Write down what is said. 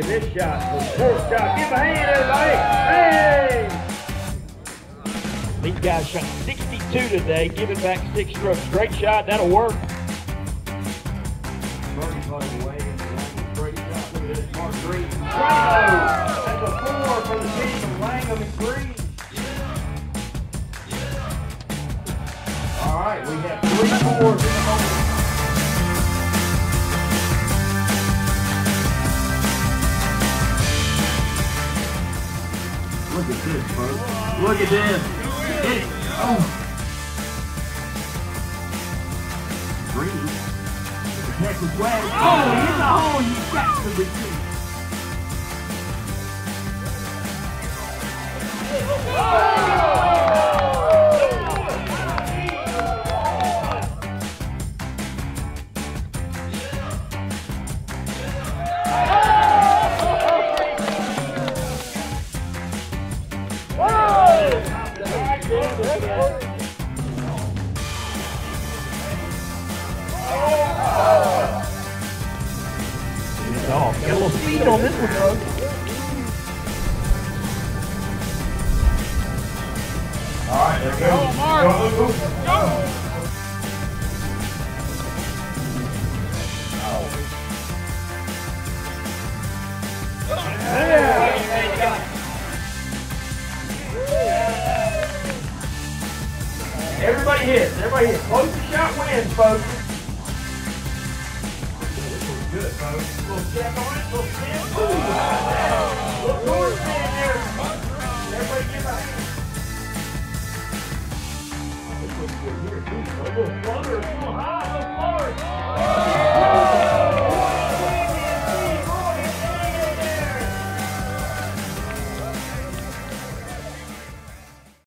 at this shot. Fourth shot. Give a hand, everybody. Hey! These guys shot 62 today, giving back six strokes. Great shot. That'll work. A. Look a. All right, we have three fours in the moment. Look at this, folks. Look at this. It, oh. Green. The Texas Wag. Oh, in the oh, hole. You got to receive. On this one, folks. All right, we go. Go, Mark. Go. Everybody hits. Everybody hits. Shot wins, folks. Good. A little check on it. Little spin. Ooh. Little door spin there. Everybody get back. This looks good here, too. A little flutter. A little high. A little.